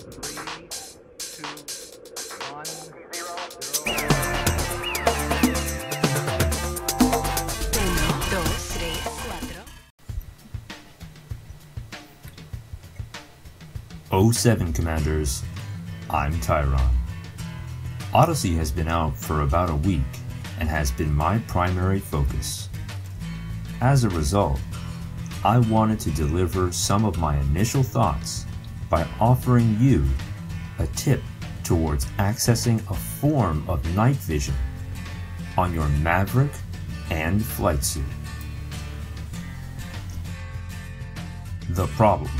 Three, two, one, zero. Uno, dos, tres, cuatro. 07 Commanders, I'm Tiron. Odyssey has been out for about a week and has been my primary focus. As a result, I wanted to deliver some of my initial thoughts by offering you a tip towards accessing a form of night vision on your Maverick and flight suit. The problem.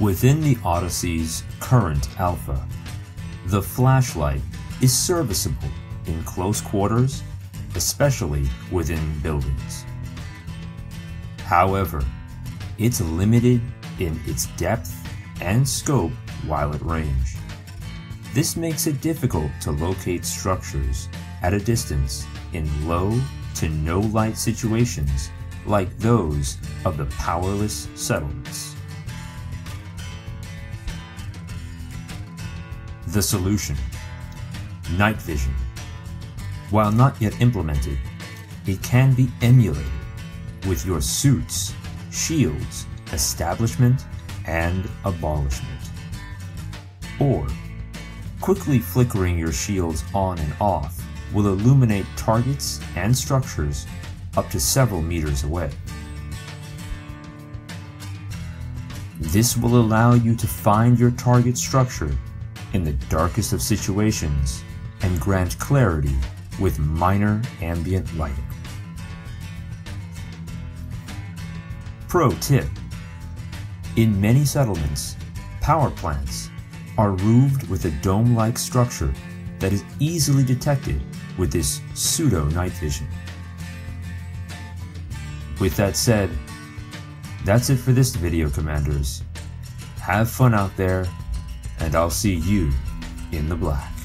Within the Odyssey's current alpha, the flashlight is serviceable in close quarters, especially within buildings. However, it's limited in its depth and scope while at range. This makes it difficult to locate structures at a distance in low to no light situations like those of the powerless settlements. The solution Night vision. While not yet implemented, it can be emulated with your suits, shields, establishment, and abolishment. Or, quickly flickering your shields on and off will illuminate targets and structures up to several meters away. This will allow you to find your target structure in the darkest of situations and grant clarity with minor ambient lighting. Pro tip In many settlements, power plants are roofed with a dome like structure that is easily detected with this pseudo night vision. With that said, that's it for this video, Commanders. Have fun out there, and I'll see you in the black.